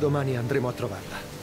Domani andremo a trovarla.